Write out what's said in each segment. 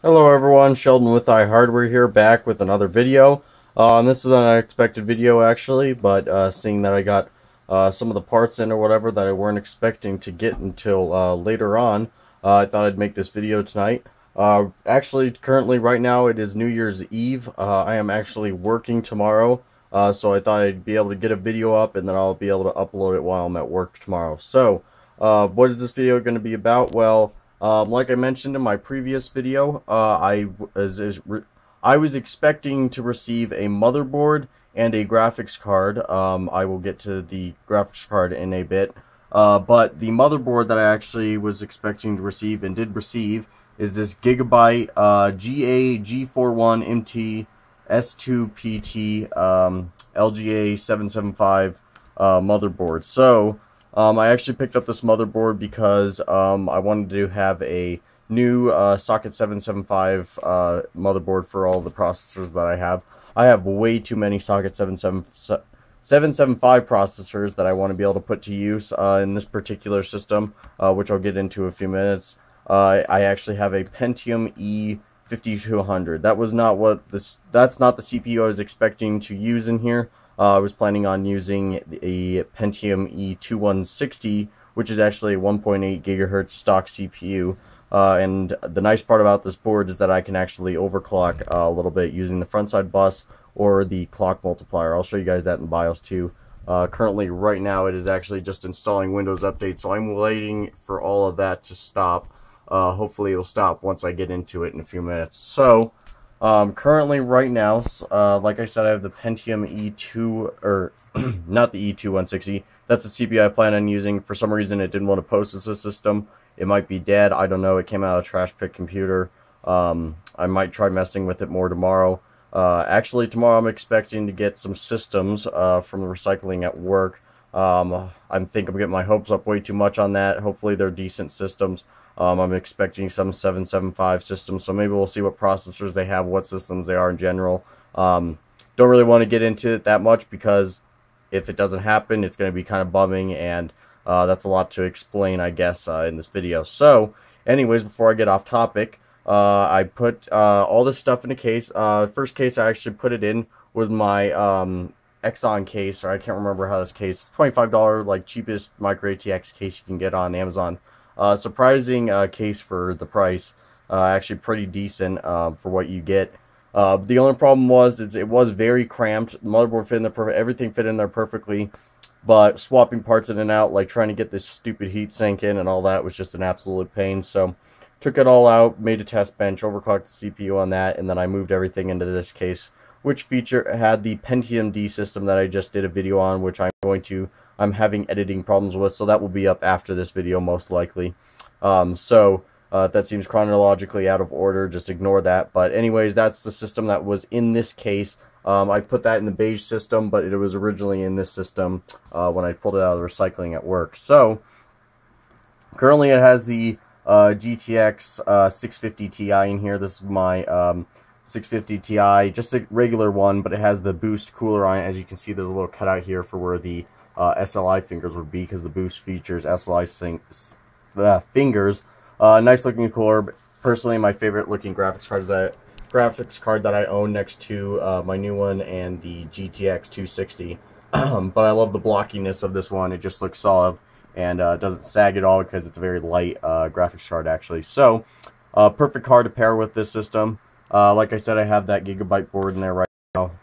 Hello everyone, Shelden with iHardware here, back with another video. Um, this is an unexpected video actually, but uh, seeing that I got uh, some of the parts in or whatever that I weren't expecting to get until uh, later on, uh, I thought I'd make this video tonight. Uh, actually, currently right now it is New Year's Eve. I am actually working tomorrow, so I thought I'd be able to get a video up and then I'll be able to upload it while I'm at work tomorrow. So, what is this video going to be about? Well, um, like I mentioned in my previous video, uh, I was I was expecting to receive a motherboard and a graphics card. Um, I will get to the graphics card in a bit. Uh, but the motherboard that I actually was expecting to receive and did receive is this Gigabyte uh, GA G41MT S2PT um, LGA 775 uh, motherboard. So, um, I actually picked up this motherboard because um, I wanted to have a new uh, socket 775 uh, motherboard for all the processors that I have. I have way too many socket 775 processors that I want to be able to put to use uh, in this particular system, uh, which I'll get into in a few minutes. Uh, I actually have a Pentium E 5200. That was not what this. That's not the CPU I was expecting to use in here. Uh, I was planning on using a Pentium E2160, which is actually a 1.8 gigahertz stock CPU. Uh, and the nice part about this board is that I can actually overclock uh, a little bit using the front side bus or the clock multiplier. I'll show you guys that in BIOS too. Uh, currently, right now, it is actually just installing Windows Update, so I'm waiting for all of that to stop. Uh, hopefully, it'll stop once I get into it in a few minutes. So, um, currently, right now, uh, like I said, I have the Pentium E2, or not the E2160. That's the CPU I plan on using. For some reason, it didn't want to post as a system. It might be dead. I don't know. It came out of a trash pick computer. Um, I might try messing with it more tomorrow. Uh, actually, tomorrow I'm expecting to get some systems uh, from the recycling at work. Um, I think I'm getting my hopes up way too much on that. Hopefully, they're decent systems. Um, I'm expecting some 775 systems, so maybe we'll see what processors they have, what systems they are in general. Um, don't really want to get into it that much because if it doesn't happen, it's going to be kind of bumming, and uh, that's a lot to explain, I guess, uh, in this video. So, anyways, before I get off topic, uh, I put uh, all this stuff in a case. Uh, first case I actually put it in was my um, Exxon case, or I can't remember how this case. $25, like, cheapest micro ATX case you can get on Amazon. Uh, surprising uh, case for the price. Uh, actually pretty decent uh, for what you get. Uh, the only problem was is it was very cramped. The motherboard fit in there perfect. Everything fit in there perfectly. But swapping parts in and out, like trying to get this stupid heat sink in and all that was just an absolute pain. So took it all out, made a test bench, overclocked the CPU on that, and then I moved everything into this case, which feature had the Pentium D system that I just did a video on, which I'm going to I'm having editing problems with, so that will be up after this video most likely. Um, so uh, if that seems chronologically out of order, just ignore that. But anyways, that's the system that was in this case. Um, I put that in the beige system, but it was originally in this system uh, when I pulled it out of the recycling at work. So currently it has the uh, GTX uh, 650 Ti in here. This is my um, 650 Ti, just a regular one, but it has the boost cooler on it. As you can see, there's a little cutout here for where the uh, SLI fingers would be because the Boost features SLI uh, fingers. Uh, nice looking cooler. Personally, my favorite looking graphics card is that graphics card that I own next to uh, my new one and the GTX 260. but I love the blockiness of this one. It just looks solid and uh, doesn't sag at all because it's a very light graphics card actually. So, perfect card to pair with this system. Like I said, I have that Gigabyte board in there right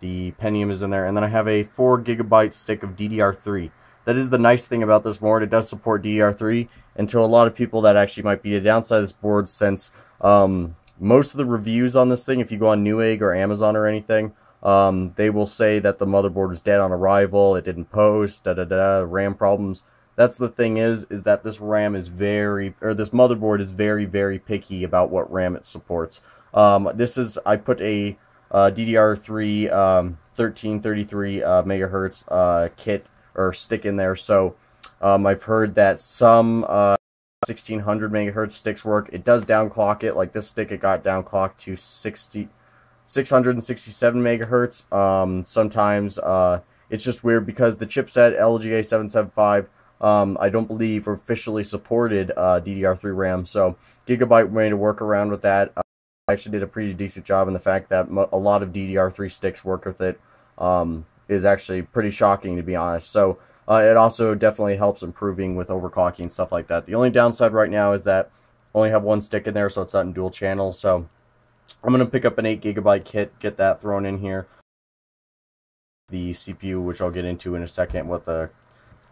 the Pentium is in there, and then I have a 4 gigabyte stick of DDR3. That is the nice thing about this board. It does support DDR3, and to a lot of people that actually might be a downside of this board since um, most of the reviews on this thing, if you go on Newegg or Amazon or anything, um, they will say that the motherboard is dead on arrival, it didn't post, da da da, RAM problems. That's the thing is, is that this RAM is very, or this motherboard is very, very picky about what RAM it supports. Um, this is, I put a uh, DDR3 um, 1333 uh, megahertz uh, kit or stick in there. So um, I've heard that some 1600 megahertz sticks work. It does downclock it. Like this stick, it got downclocked to 60, 667 megahertz. Um, sometimes uh, it's just weird because the chipset LGA 775 um, I don't believe officially supported uh, DDR3 RAM. So Gigabyte made a workaround with that. Actually did a pretty decent job in the fact that a lot of DDR3 sticks work with it um, is actually pretty shocking to be honest. So uh, it also definitely helps improving with overclocking and stuff like that. The only downside right now is that I only have one stick in there, so it's not in dual channel. So I'm going to pick up an 8 gigabyte kit, get that thrown in here. The CPU, which I'll get into in a second, what the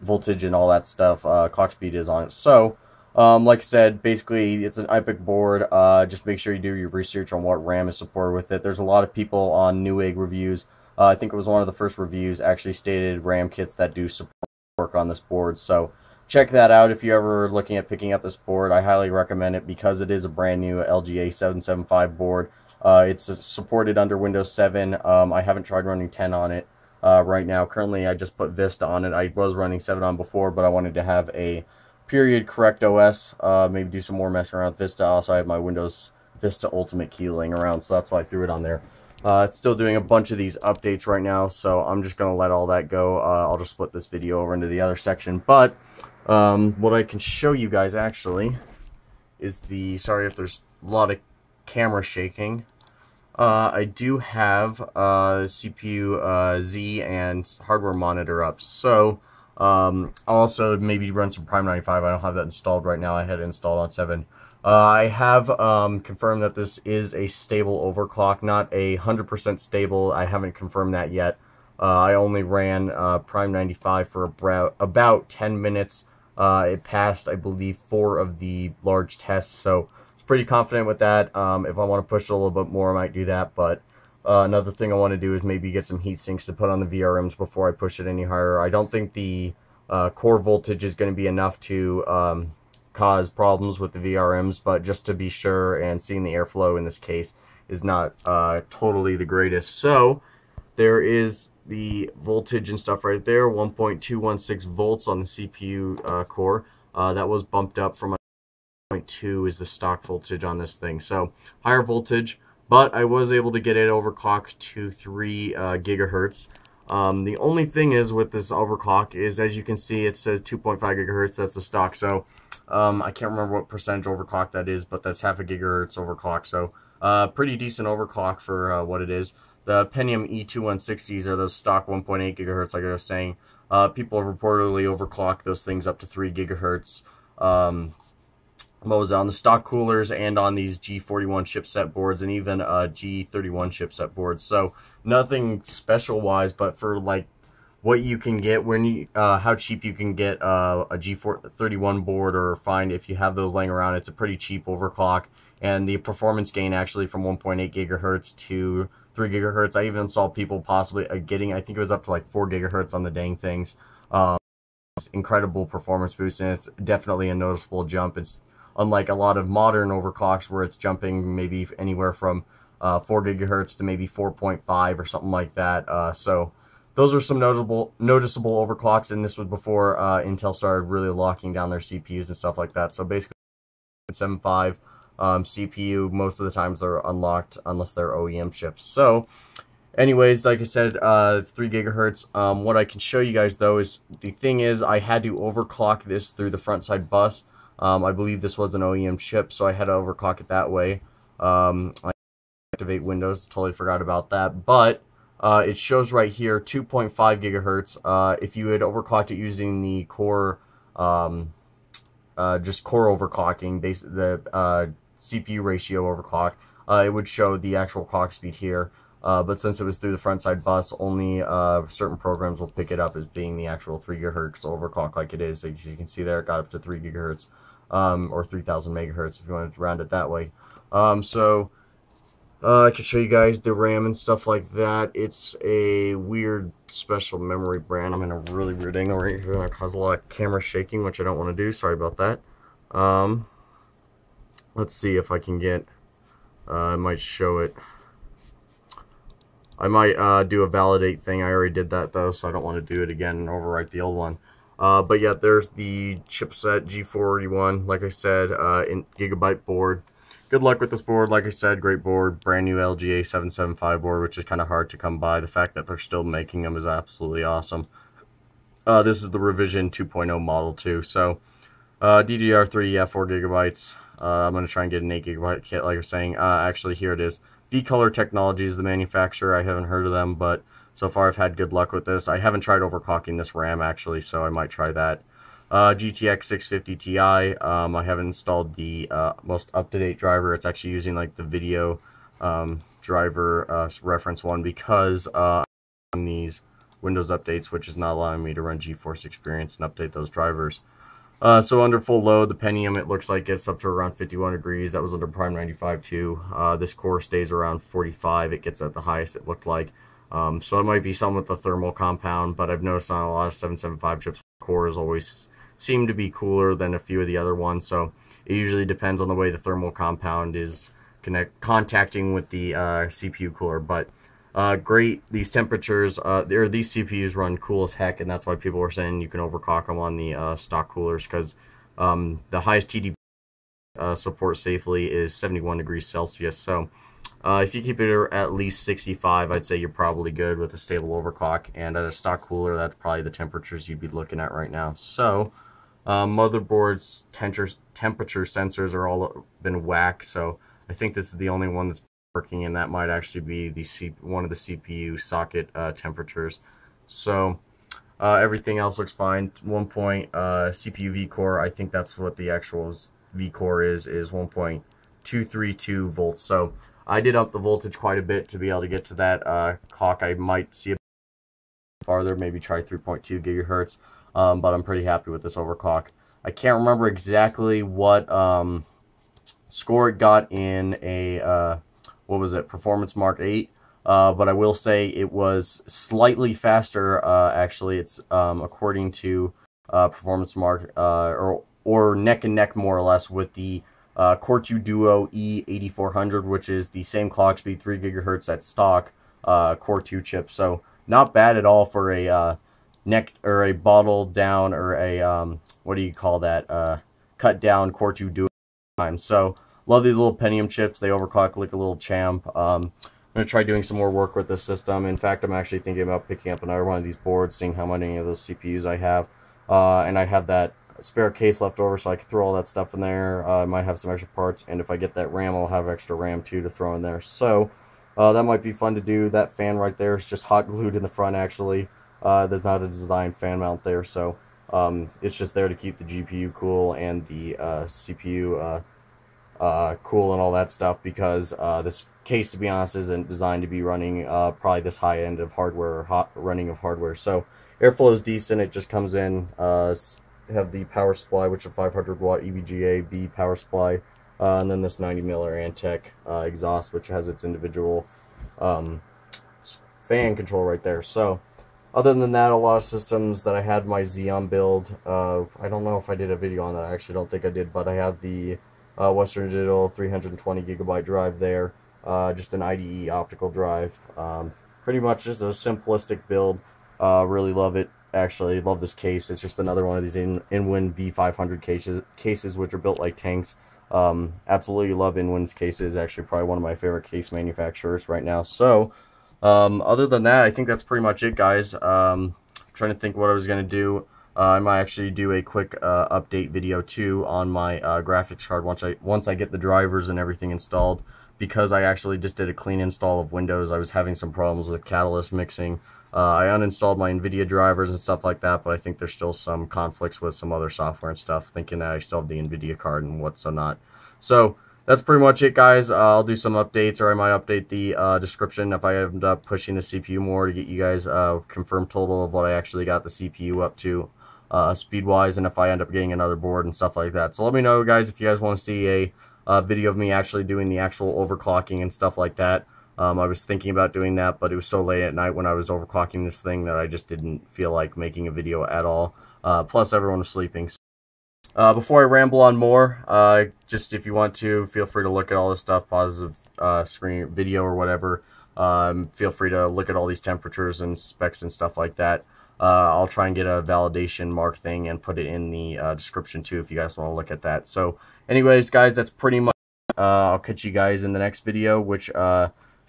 voltage and all that stuff, uh, clock speed is on it. So, um, like I said, basically it's an IPIC board. Uh, just make sure you do your research on what RAM is supported with it. There's a lot of people on Newegg reviews. Uh, I think it was one of the first reviews actually stated RAM kits that do support work on this board. So check that out if you're ever looking at picking up this board. I highly recommend it because it is a brand new LGA 775 board. Uh, it's supported under Windows 7. Um, I haven't tried running 10 on it uh, right now. Currently, I just put Vista on it. I was running 7 on before, but I wanted to have a period correct OS. Uh, maybe do some more messing around with Vista. Also, I have my Windows Vista Ultimate key laying around, so that's why I threw it on there. Uh, it's still doing a bunch of these updates right now, so I'm just going to let all that go. Uh, I'll just split this video over into the other section. But um, what I can show you guys, actually, is the... Sorry if there's a lot of camera shaking. Uh, I do have uh, CPU uh, Z and hardware monitor up. So, um, also maybe run some Prime 95. I don't have that installed right now. I had it installed on 7. Uh, I have um, confirmed that this is a stable overclock, not a 100% stable. I haven't confirmed that yet. Uh, I only ran uh, Prime 95 for about, about 10 minutes. it passed, I believe, four of the large tests, so it's pretty confident with that. Um, if I want to push it a little bit more, I might do that. But uh, another thing I want to do is maybe get some heat sinks to put on the VRMs before I push it any higher. I don't think the uh, core voltage is going to be enough to um, cause problems with the VRMs, but just to be sure and seeing the airflow in this case is not uh, totally the greatest. So there is the voltage and stuff right there, 1.216 volts on the CPU uh, core. Uh, that was bumped up from 0.2 is the stock voltage on this thing. So higher voltage, but I was able to get it overclocked to 3 uh, gigahertz. Um, the only thing is with this overclock is, as you can see, it says 2.5 gigahertz. That's the stock. So um, I can't remember what percentage overclock that is, but that's half a gigahertz overclock. So uh, pretty decent overclock for uh, what it is. The Pentium E2160s are those stock 1.8 gigahertz, like I was saying. Uh, people have reportedly overclocked those things up to 3 gigahertz. Um, what was it, on the stock coolers and on these G41 chipset boards and even uh, G31 chipset boards. So nothing special wise, but for like what you can get when you, uh, how cheap you can get uh, a G31 board or find if you have those laying around, it's a pretty cheap overclock. And the performance gain actually from 1.8 gigahertz to 3 gigahertz. I even saw people possibly uh, getting, I think it was up to like 4 gigahertz on the dang things. Um, incredible performance boost and it's definitely a noticeable jump. It's unlike a lot of modern overclocks where it's jumping maybe anywhere from uh, 4 gigahertz to maybe 4.5 or something like that. Uh, so those are some notable, noticeable overclocks, and this was before uh, Intel started really locking down their CPUs and stuff like that. So basically, 7.5 um, CPU, most of the times they're unlocked unless they're OEM chips. So anyways, like I said, uh, 3 gigahertz. Um, what I can show you guys, though, is the thing is I had to overclock this through the front side bus. Um, I believe this was an OEM chip, so I had to overclock it that way. Um, I activate Windows, totally forgot about that. But uh, it shows right here 2.5 gigahertz. Uh, if you had overclocked it using the core, um, uh, just core overclocking, the uh, CPU ratio overclock, uh, it would show the actual clock speed here. Uh, but since it was through the front side bus, only certain programs will pick it up as being the actual 3 gigahertz overclock like it is. As you can see there, it got up to 3 gigahertz um, or 3000 megahertz if you want to round it that way. Um, so uh, I can show you guys the RAM and stuff like that. It's a weird special memory brand. I'm in a really weird angle right here and it cause a lot of camera shaking, which I don't want to do. Sorry about that. Um, let's see if I can get, uh, I might show it. I might uh, do a validate thing. I already did that though, so I don't want to do it again and overwrite the old one. Uh, but yeah, there's the chipset G481, like I said, uh, in gigabyte board. Good luck with this board. Like I said, great board. Brand new LGA 775 board, which is kind of hard to come by. The fact that they're still making them is absolutely awesome. Uh, this is the revision 2.0 model too. So uh, DDR3, yeah, 4 gigabytes. Uh, I'm going to try and get an 8 gigabyte kit, like I was saying. Uh, actually, here it is. V-Color Technology is the manufacturer. I haven't heard of them, but so far I've had good luck with this. I haven't tried overclocking this RAM, actually, so I might try that. Uh, GTX 650 Ti. Um, I haven't installed the uh, most up-to-date driver. It's actually using like the video um, driver uh, reference one because uh, on these Windows updates, which is not allowing me to run GeForce Experience and update those drivers. Uh, so under full load, the Pentium, it looks like gets up to around 51 degrees. That was under Prime 95 too. Uh, this core stays around 45. It gets at the highest it looked like. Um, so it might be some with the thermal compound, but I've noticed on a lot of 775 chips, cores always seem to be cooler than a few of the other ones. So it usually depends on the way the thermal compound is connect contacting with the uh, CPU cooler. But uh, great, these temperatures, uh, these CPUs run cool as heck, and that's why people are saying you can overclock them on the uh, stock coolers because um, the highest TDP uh, support safely is 71 degrees Celsius. So uh, if you keep it at least 65, I'd say you're probably good with a stable overclock. And at a stock cooler, that's probably the temperatures you'd be looking at right now. So um, motherboards temperature, temperature sensors are all been whacked, so I think this is the only one that's working, and that might actually be the C one of the CPU socket uh, temperatures. So uh, everything else looks fine. One point uh, CPU V core, I think that's what the actual V core is, is 1.232 volts. So I did up the voltage quite a bit to be able to get to that uh, clock. I might see a farther, maybe try 3.2 gigahertz um, but I'm pretty happy with this overclock. I can't remember exactly what um, score it got in a, uh, what was it, Performance Mark 8, uh, but I will say it was slightly faster, uh, actually, it's um, according to uh, Performance Mark, uh, or, or neck and neck more or less with the uh, Core 2 Duo E8400, which is the same clock speed, 3 gigahertz at stock Core 2 chip, so not bad at all for a neck or a bottled down or a um, what do you call that? Uh, cut down Core 2 Duo time. So love these little Pentium chips. They overclock like a little champ. Um, I'm gonna try doing some more work with this system. In fact, I'm actually thinking about picking up another one of these boards, seeing how many of those CPUs I have. Uh, and I have that spare case left over, so I can throw all that stuff in there. Uh, I might have some extra parts, and if I get that RAM, I'll have extra RAM too to throw in there. So uh, that might be fun to do. That fan right there is just hot glued in the front, actually. Uh, there's not a design fan mount there, so um, it's just there to keep the GPU cool and the uh, CPU uh, uh, cool and all that stuff because this case, to be honest, isn't designed to be running probably this high end of hardware or hot running of hardware. So airflow is decent. It just comes in, have the power supply, which is a 500 watt EVGA B power supply, and then this 90 miller Antec exhaust, which has its individual um, fan control right there. So other than that, a lot of systems that I had my Xeon build, uh, I don't know if I did a video on that, I actually don't think I did, but I have the uh, Western Digital 320 gigabyte drive there, uh, just an IDE optical drive. Um, pretty much just a simplistic build, uh, really love it, actually, love this case. It's just another one of these in Inwin V500 cases, cases which are built like tanks. Um, absolutely love Inwin's cases, actually probably one of my favorite case manufacturers right now. So, um, other than that, I think that's pretty much it, guys. Um, trying to think what I was going to do. Uh, I might actually do a quick uh, update video too on my uh, graphics card once I once I get the drivers and everything installed. Because I actually just did a clean install of Windows, I was having some problems with Catalyst mixing. Uh, I uninstalled my NVIDIA drivers and stuff like that, but I think there's still some conflicts with some other software and stuff, thinking that I still have the NVIDIA card and what's so not. So that's pretty much it, guys. Uh, I'll do some updates, or I might update the uh, description if I end up pushing the CPU more to get you guys a uh, confirmed total of what I actually got the CPU up to uh, speed-wise, and if I end up getting another board and stuff like that. So let me know, guys, if you guys want to see a uh, video of me actually doing the actual overclocking and stuff like that. Um, I was thinking about doing that, but it was so late at night when I was overclocking this thing that I just didn't feel like making a video at all. Uh, plus, everyone was sleeping. Uh, before I ramble on more, uh, just if you want to, feel free to look at all this stuff, positive uh, screen video or whatever. Um, feel free to look at all these temperatures and specs and stuff like that. Uh, I'll try and get a validation mark thing and put it in the uh, description too if you guys want to look at that. So anyways, guys, that's pretty much I'll catch you guys in the next video, which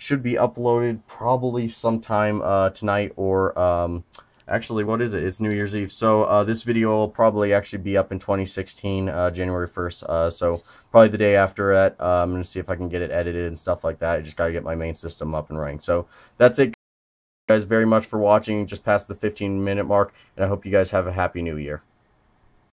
should be uploaded probably sometime tonight or um, actually, what is it? It's New Year's Eve. So uh, this video will probably actually be up in 2016, uh, January 1st. Uh, so probably the day after that. Uh, I'm to see if I can get it edited and stuff like that. I just got to get my main system up and running. So that's it guys very much for watching just past the 15 minute mark and i hope you guys have a happy new year